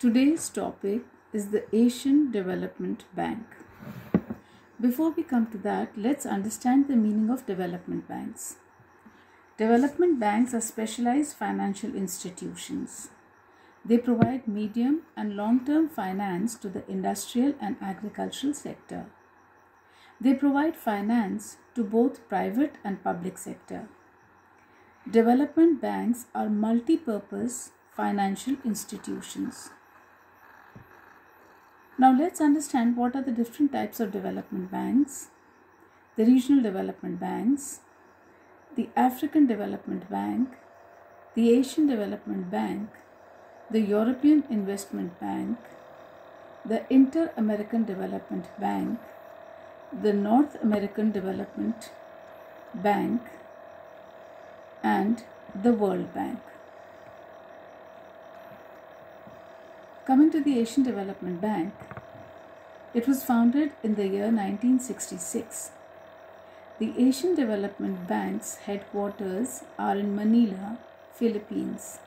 Today's topic is the Asian Development Bank. Before we come to that, let's understand the meaning of development banks. Development banks are specialized financial institutions. They provide medium and long term finance to the industrial and agricultural sector. They provide finance to both private and public sector. Development banks are multi purpose financial institutions. Now let's understand what are the different types of development banks. The regional development banks, the African Development Bank, the Asian Development Bank, the European Investment Bank, the Inter American Development Bank, the North American Development Bank, and the World Bank. Coming to the Asian Development Bank, it was founded in the year 1966. The Asian Development Bank's headquarters are in Manila, Philippines.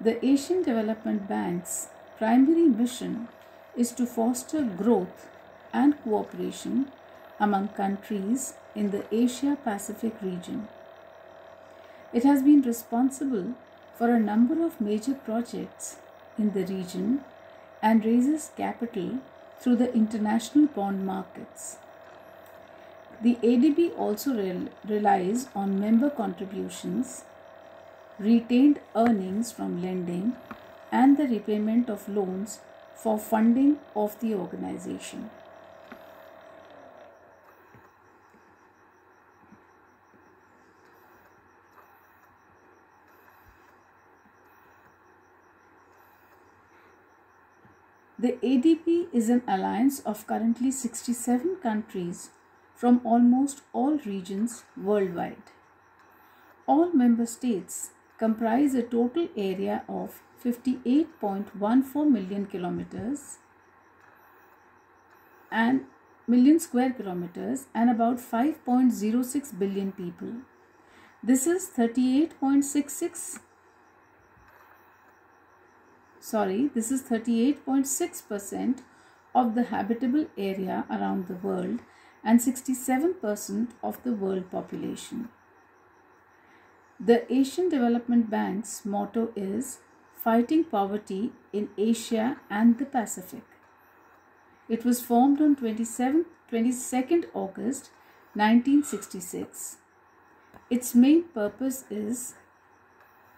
The Asian Development Bank's primary mission is to foster growth and cooperation among countries in the Asia Pacific region. It has been responsible for a number of major projects in the region and raises capital through the international bond markets. The ADB also rel- relies on member contributions, retained earnings from lending, and the repayment of loans for funding of the organization. The ADB is an alliance of currently 67 countries from almost all regions worldwide. All member states comprise a total area of 58.14 million kilometers and million square kilometers and about 5.06 billion people. This is 38.66 sorry, this is 38.6% of the habitable area around the world and 67% of the world population. The Asian Development Bank's motto is Fighting Poverty in Asia and the Pacific. It was formed on 27, 22nd August 1966. Its main purpose is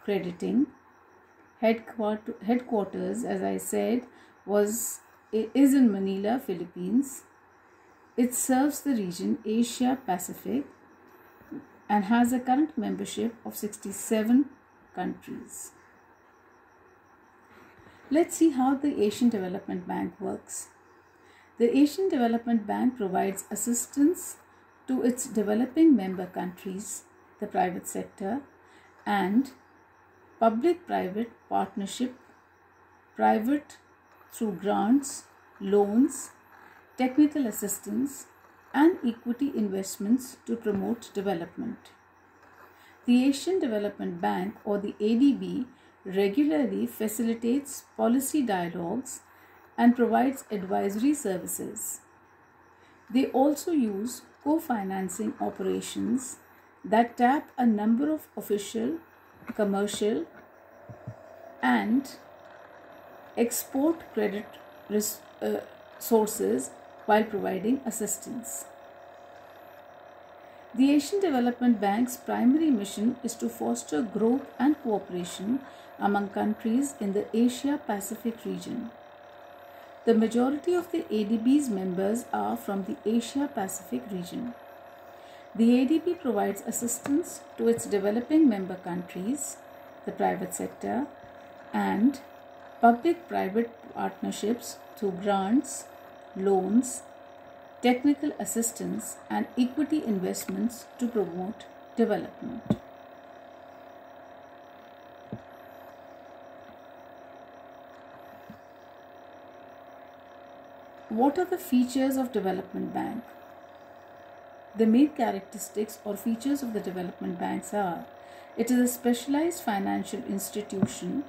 crediting headquarters as i said was is in manila philippines. It serves the region asia pacific and has a current membership of 67 countries. Let's see how the asian development bank works. The asian development bank provides assistance to its developing member countries the private sector and public private partnership, private through grants, loans, technical assistance, and equity investments to promote development. The Asian Development Bank or the ADB regularly facilitates policy dialogues and provides advisory services. They also use co financing operations that tap a number of official commercial and export credit uh, sources while providing assistance. The Asian Development Bank's primary mission is to foster growth and cooperation among countries in the Asia Pacific region. The majority of the ADB's members are from the Asia Pacific region. The ADB provides assistance to its developing member countries, the private sector, and public private partnerships through grants, loans, technical assistance, and equity investments to promote development. What are the features of Development Bank? The main characteristics or features of the development banks are it is a specialized financial institution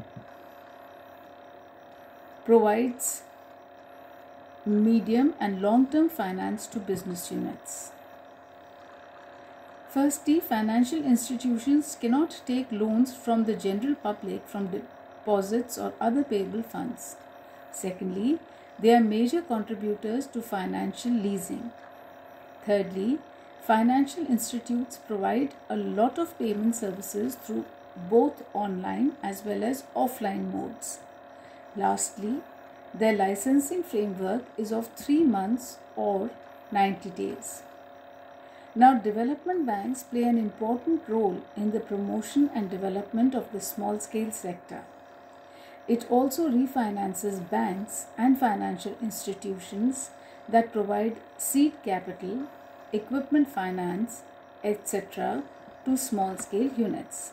provides medium and long term finance to business units. Firstly, financial institutions cannot take loans from the general public from deposits or other payable funds. Secondly, they are major contributors to financial leasing. Thirdly, financial institutes provide a lot of payment services through both online as well as offline modes. Lastly, their licensing framework is of 3 months or 90 days. Now, development banks play an important role in the promotion and development of the small scale sector. It also refinances banks and financial institutions that provide seed capital, equipment finance, etc. to small scale units.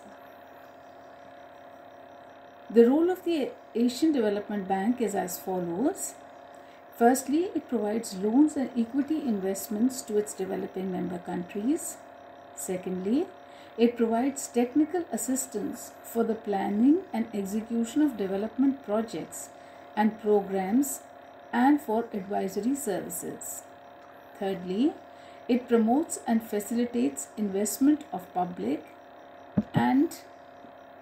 The role of the Asian Development Bank is as follows. Firstly, it provides loans and equity investments to its developing member countries. Secondly, it provides technical assistance for the planning and execution of development projects and programs and for advisory services. Thirdly, it promotes and facilitates investment of public and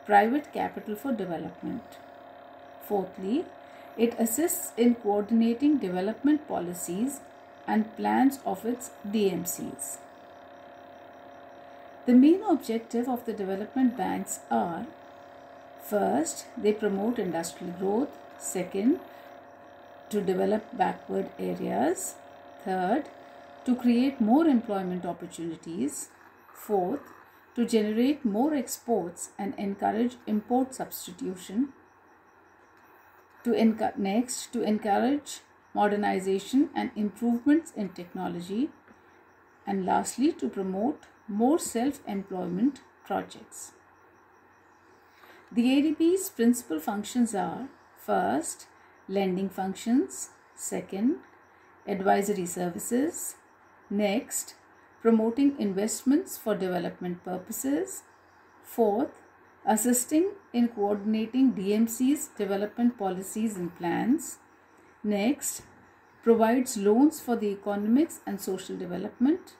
private capital for development. Fourthly, it assists in coordinating development policies and plans of its DMCs. The main objective of the development banks are first, they promote industrial growth, second, to develop backward areas, third, to create more employment opportunities, fourth, to generate more exports and encourage import substitution. To next, to encourage modernization and improvements in technology. And lastly, to promote more self employment projects. The ADB's principal functions are first, lending functions, second, advisory services, next, promoting investments for development purposes. Fourth, assisting in coordinating DMC's development policies and plans. Next, provides loans for the economics and social development.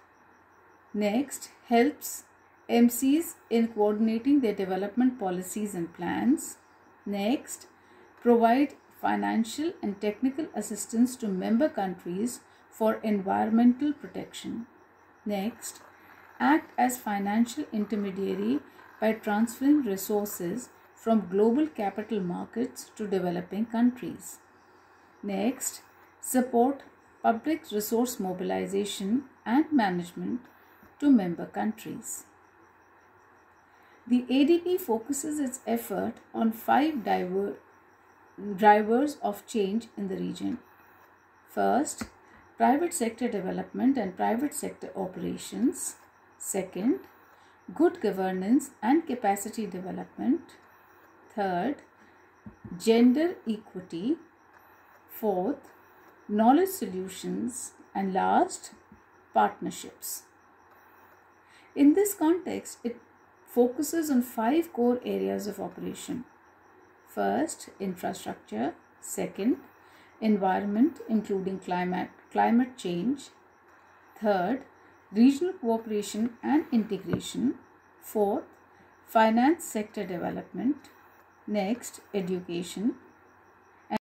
Next, helps MCs in coordinating their development policies and plans. Next, provide financial and technical assistance to member countries for environmental protection. Next, act as financial intermediary by transferring resources from global capital markets to developing countries. Next, support public resource mobilization and management to member countries. The ADB focuses its effort on five diver- drivers of change in the region. First, private sector development and private sector operations. Second, good governance and capacity development. Third, gender equity. Fourth, knowledge solutions. And last, partnerships. In this context, it focuses on five core areas of operation. First, infrastructure. Second, environment, including climate, climate change. Third, regional cooperation and integration. Fourth, finance sector development. Next, education.